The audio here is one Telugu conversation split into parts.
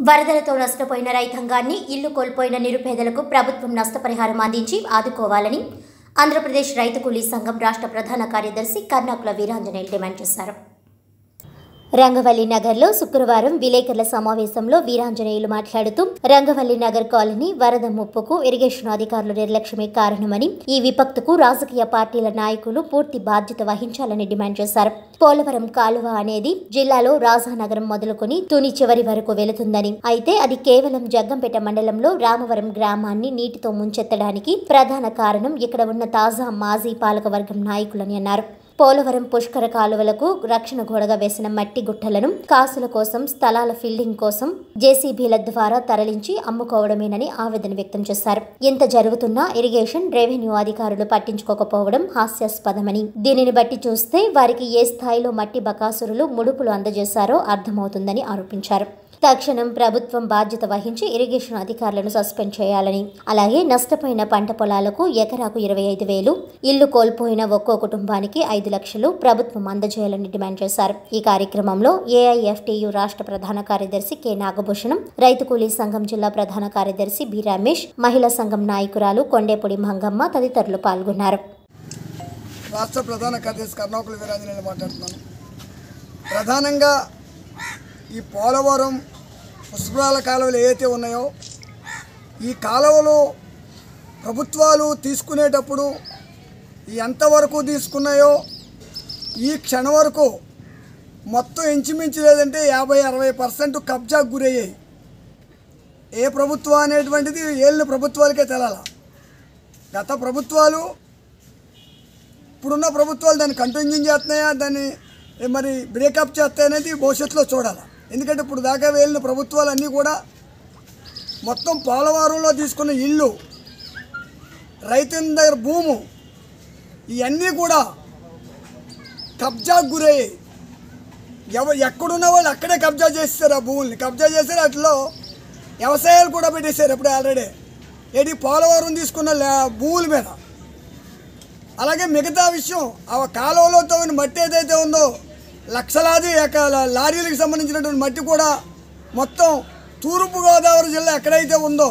వరదలతో నష్టపోయిన రైతాంగాన్ని ఇల్లు కోల్పోయిన నిరుపేదలకు ప్రభుత్వం నష్టపరిహారం అందించి ఆదుకోవాలని ఆంధ్రప్రదేశ్ రైతు కూలీ సంఘం రాష్ట్ర ప్రధాన కార్యదర్శి కర్నాకుల వీరాంజనేయులు డిమాండ్ చేశారు. రంగవల్లి నగర్లో శుక్రవారం విలేకరుల సమావేశంలో వీరాంజనేయులు మాట్లాడుతూ రంగవల్లి నగర్ కాలనీ వరద ముప్పుకు ఇరిగేషన్ అధికారుల నిర్లక్ష్యమే కారణమని ఈ విపత్తుకు రాజకీయ పార్టీల నాయకులు పూర్తి బాధ్యత వహించాలని డిమాండ్ చేశారు. పోలవరం కాలువ అనేది జిల్లాలో రాజానగరం మొదలుకొని తుని చివరి వరకు వెళుతుందని అయితే అది కేవలం జగ్గంపేట మండలంలో రామవరం గ్రామాన్ని నీటితో ముంచెత్తడానికి ప్రధాన కారణం ఇక్కడ ఉన్న తాజా మాజీ పాలకవర్గం నాయకులని అన్నారు. పోలవరం పుష్కర కాలువలకు రక్షణ గోడగా వేసిన మట్టి గుట్టలను కాసుల కోసం స్థలాల ఫీల్డింగ్ కోసం జేసీబీల ద్వారా తరలించి అమ్ముకోవడమేనని ఆవేదన వ్యక్తం చేశారు. ఇంత జరుగుతున్నా ఇరిగేషన్ రెవెన్యూ అధికారులు పట్టించుకోకపోవడం హాస్యాస్పదమని. దీనిని బట్టి చూస్తే వారికి ఏ స్థాయిలో మట్టి బకాసురులు ముడుపులు అందజేశారో అర్థమవుతుందని ఆరోపించారు. తక్షణం ప్రభుత్వం బాధ్యత వహించి ఇరిగేషన్ అధికారులను సస్పెండ్ చేయాలని. అలాగే నష్టపోయిన పంట పొలాలకు ఎకరాకు ఇరవై ఐదు వేలు ఇల్లు కోల్పోయిన ఒక్కో కుటుంబానికి ఐదు లక్షలు ప్రభుత్వం అందజేయాలని డిమాండ్ చేశారు. ఈ కార్యక్రమంలో ఏఐఎఫ్టియు రాష్ట్ర ప్రధాన కార్యదర్శి కె. నాగభూషణం రైతు కూలీ సంఘం జిల్లా ప్రధాన కార్యదర్శి బి. రమేష్ మహిళా సంఘం నాయకురాలు కొండేపూడి మంగమ్మ తదితరులు పాల్గొన్నారు. రాష్ట్ర ప్రధాన కార్యదర్శి కర్ణాకుల వీరాంజనేయులు మాట్లాడుతున్నాను. ప్రధానంగా ఈ పోలవరం పుష్పరాల కాలువలు ఏవైతే ఉన్నాయో ఈ కాలువలు ప్రభుత్వాలు తీసుకునేటప్పుడు ఎంతవరకు తీసుకున్నాయో ఈ క్షణం వరకు మొత్తం ఇంచుమించు లేదంటే యాభై అరవై పర్సెంట్ కబ్జాకు గురయ్యాయి. ఏ ప్రభుత్వం అనేటువంటిది ఏళ్ళ ప్రభుత్వాలకే తెలాల. గత ప్రభుత్వాలు ఇప్పుడున్న ప్రభుత్వాలు దాన్ని కంటిన్యూ చేస్తున్నాయా దాన్ని మరి బ్రేకప్ చేస్తాయనేది భవిష్యత్తులో చూడాలి. ఎందుకంటే ఇప్పుడు దాకా వెళ్ళిన ప్రభుత్వాలు అన్నీ కూడా మొత్తం పోలవరంలో తీసుకున్న ఇల్లు రైతుల దగ్గర భూము ఇవన్నీ కూడా కబ్జాకు గురయ్యాయి ఎవరు ఎక్కడున్న వాళ్ళు అక్కడే కబ్జా చేస్తారు ఆ భూముల్ని. కబ్జా చేశారు వాటిలో వ్యవసాయాలు కూడా పెట్టేశారు ఇప్పుడు ఆల్రెడీ. ఏది పోలవరం తీసుకున్న భూముల మీద. అలాగే మిగతా విషయం ఆ కాలువలో తవ్విన మట్టి ఏదైతే ఉందో లక్షలాది ఎకరాల లారీలకు సంబంధించినటువంటి మట్టి కూడా మొత్తం తూర్పుగోదావరి జిల్లా ఎక్కడైతే ఉందో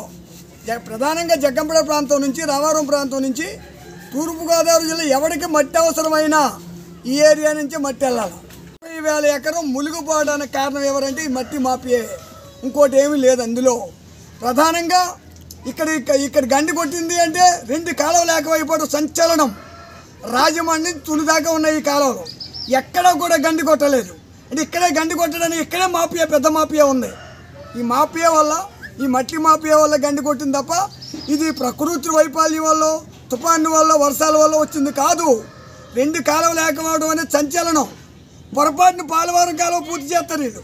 ప్రధానంగా జగ్గంపేట ప్రాంతం నుంచి రామారం ప్రాంతం నుంచి తూర్పుగోదావరి జిల్లా ఎవరికి మట్టి అవసరమైనా ఈ ఏరియా నుంచి మట్టి వెళ్ళాలి. ముప్పై వేల ఎకరం ములుగుపోవడానికి కారణం ఎవరంటే ఈ మట్టి మాఫియే. ఇంకోటి ఏమీ లేదు అందులో. ప్రధానంగా ఇక్కడ ఇక్కడ ఇక్కడ గండి కొట్టింది అంటే రెండు కాలువలు లేకపోయిపోవడం సంచలనం. రాజమండ్రి తులిదాకా ఉన్నాయి ఈ కాలువలు. ఎక్కడా కూడా గండి కొట్టలేదు. అంటే ఇక్కడే గండి కొట్టడానికి ఇక్కడే మాఫియా పెద్ద మాఫియా ఉంది. ఈ మాఫియా వల్ల ఈ మట్టి మాఫియా వల్ల గండి కొట్టింది తప్ప ఇది ప్రకృతి వైఫల్యం వల్ల తుఫాను వల్ల వర్షాల వల్ల వచ్చింది కాదు. రెండు కాలువలు లేకపోవడం అనేది సంచలనం. పొరపాటున పాలవారం కాలువ పూర్తి చేస్తారు వీళ్ళు.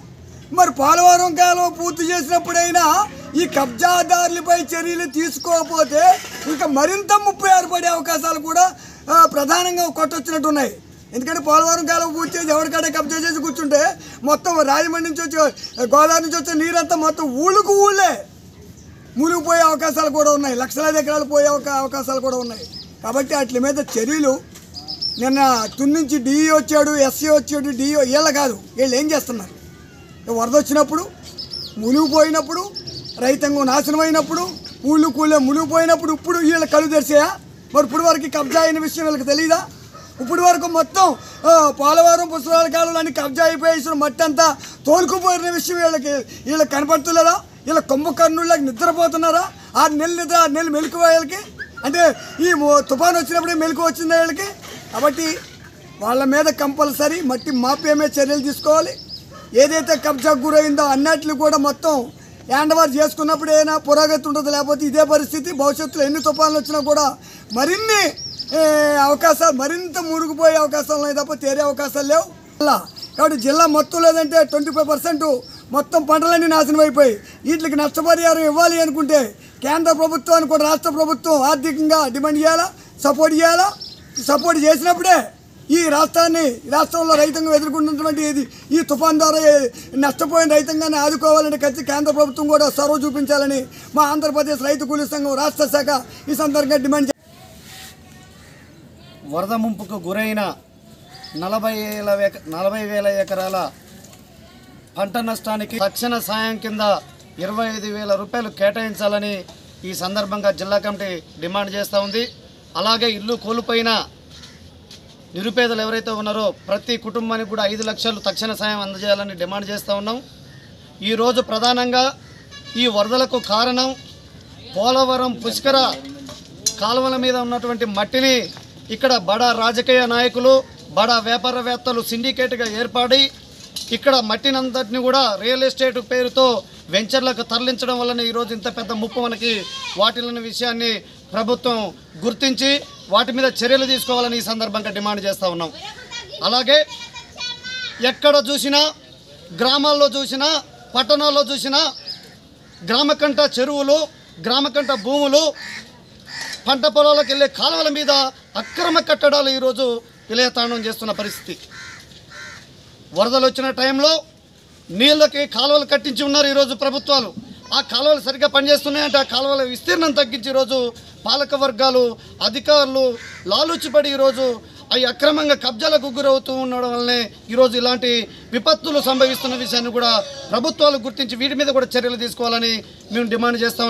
మరి పోలవరం కాలువ పూర్తి చేసినప్పుడైనా ఈ కబ్జాదారులపై చర్యలు తీసుకోకపోతే ఇంకా మరింత ముప్పై ఏర్పడే అవకాశాలు కూడా ప్రధానంగా కొట్టొచ్చినట్టు ఉన్నాయి ఎందుకంటే పోలవరం కాలం పూర్తి చేసి ఎవరికాడే కబ్జా చేసి కూర్చుంటే మొత్తం రాజమండ్రి నుంచి వచ్చే గోదావరి నుంచి వచ్చే నీరంతా మొత్తం ఊళ్ళకు ఊళ్ళే మునిగిపోయే అవకాశాలు కూడా ఉన్నాయి. లక్షలాది ఎకరాలు పోయే అవకాశాలు కూడా ఉన్నాయి. కాబట్టి వాటి మీద చర్యలు నిన్న తుని నుంచి డిఈ వచ్చాడు ఎస్సీ వచ్చాడు డిఈ వీళ్ళ కాదు. వీళ్ళు ఏం చేస్తున్నారు? వరద వచ్చినప్పుడు మునిగిపోయినప్పుడు రైతాంగం నాశనం అయినప్పుడు ఊళ్ళు కూలే మునిగిపోయినప్పుడు ఇప్పుడు వీళ్ళ కళ్ళు తెరిచాయా? మరి ఇప్పుడు వరకు కబ్జా అయిన విషయం వీళ్ళకి తెలియదా ఇప్పుడు వరకు మొత్తం పోలవరం పుస్తకాల కాలంలో అన్ని కబ్జా అయిపోయేసిన మట్టి అంతా తోలుకుపోయిన విషయం వీళ్ళకి వీళ్ళకి కనపడుతుందా వీళ్ళ కుంభకర్ణుళ్ళకి నిద్రపోతున్నారా? ఆ నెల నిద్ర ఆ నెల మెలకు వీళ్ళకి? అంటే ఈ తుఫాను తుఫాన్ వచ్చినప్పుడే మెలకు వచ్చిందా వీళ్ళకి? కాబట్టి వాళ్ళ మీద కంపల్సరీ మట్టి మాపేమే చర్యలు తీసుకోవాలి. ఏదైతే కబ్జాకు గురైందో అన్నట్లు కూడా మొత్తం హ్యాండ్ఓవర్ చేసుకున్నప్పుడు ఏదైనా పురోగతి ఉంటుంది లేకపోతే ఇదే పరిస్థితి. భవిష్యత్తులో ఎన్ని తుఫాన్లు వచ్చినా కూడా మరిన్ని అవకాశాలు మరింత మునిగిపోయే అవకాశాలు ఉన్నాయి తప్ప తేరే అవకాశాలు లేవు. అలా కాబట్టి జిల్లా మొత్తం లేదంటే ట్వంటీ ఫైవ్ పర్సెంట్ మొత్తం పంటలన్నీ నాశనం అయిపోయి వీటికి నష్టపరిహారం ఇవ్వాలి అనుకుంటే కేంద్ర ప్రభుత్వాన్ని కూడా రాష్ట్ర ప్రభుత్వం ఆర్థికంగా డిమాండ్ చేయాలా? సపోర్ట్ చేయాలా? సపోర్ట్ చేసినప్పుడే ఈ రాష్ట్రాన్ని రాష్ట్రంలో రైతాంగం ఎదుర్కొంటున్నటువంటి ఇది ఈ తుఫాన్ ద్వారా నష్టపోయిన రైతాంగాన్ని ఆదుకోవాలని ఖచ్చితంగా కేంద్ర ప్రభుత్వం కూడా చొరవ చూపించాలని మా ఆంధ్రప్రదేశ్ రైతు కూలీ సంఘం రాష్ట్ర శాఖ ఈ సందర్భంగా డిమాండ్ వరద ముంపుకు గురైన నలభై వేల ఎక- నలభై వేల ఎకరాల పంట నష్టానికి తక్షణ సాయం కింద ఇరవై ఐదు వేల రూపాయలు కేటాయించాలని ఈ సందర్భంగా జిల్లా కమిటీ డిమాండ్ చేస్తూ ఉంది. అలాగే ఇల్లు కోల్పోయిన నిరుపేదలు ఎవరైతే ఉన్నారో ప్రతి కుటుంబానికి కూడా ఐదు లక్షలు తక్షణ సాయం అందజేయాలని డిమాండ్ చేస్తూ ఉన్నాం. ఈరోజు ప్రధానంగా ఈ వరదలకు కారణం పోలవరం పుష్కర కాలువల మీద ఉన్నటువంటి మట్టిని ఇక్కడ బడా రాజకీయ నాయకులు బడా వ్యాపారవేత్తలు సిండికేట్గా ఏర్పడి ఇక్కడ మట్టినంతటిని కూడా రియల్ ఎస్టేట్ పేరుతో వెంచర్లకు తరలించడం వలన ఈరోజు ఇంత పెద్ద ముప్పు మనకి వాటిల్లిన విషయాన్ని ప్రభుత్వం గుర్తించి వాటి మీద చర్యలు తీసుకోవాలని ఈ సందర్భంగా డిమాండ్ చేస్తూ ఉన్నాం. అలాగే ఎక్కడ చూసినా గ్రామాల్లో చూసినా పట్టణాల్లో చూసినా గ్రామకంట చెరువులు గ్రామకంట భూములు పంట పొలాలకు వెళ్ళే కాలువల మీద అక్రమ కట్టడాలు ఈరోజు విలయతాండం చేస్తున్న పరిస్థితి. వరదలు వచ్చిన టైంలో నీళ్ళకి కాలువలు కట్టించి ఉన్నారు ఈరోజు ప్రభుత్వాలు. ఆ కాలువలు సరిగ్గా పనిచేస్తున్నాయంటే ఆ కాలువల విస్తీర్ణం తగ్గించి ఈరోజు పాలక వర్గాలు అధికారులు లాలూచిపడి ఈరోజు అవి అక్రమంగా కబ్జాలకు గురవుతూ ఉండడం వల్లనే ఈరోజు ఇలాంటి విపత్తులు సంభవిస్తున్న విషయాన్ని కూడా ప్రభుత్వాలు గుర్తించి వీటి మీద కూడా చర్యలు తీసుకోవాలని మేము డిమాండ్ చేస్తా ఉన్నాం.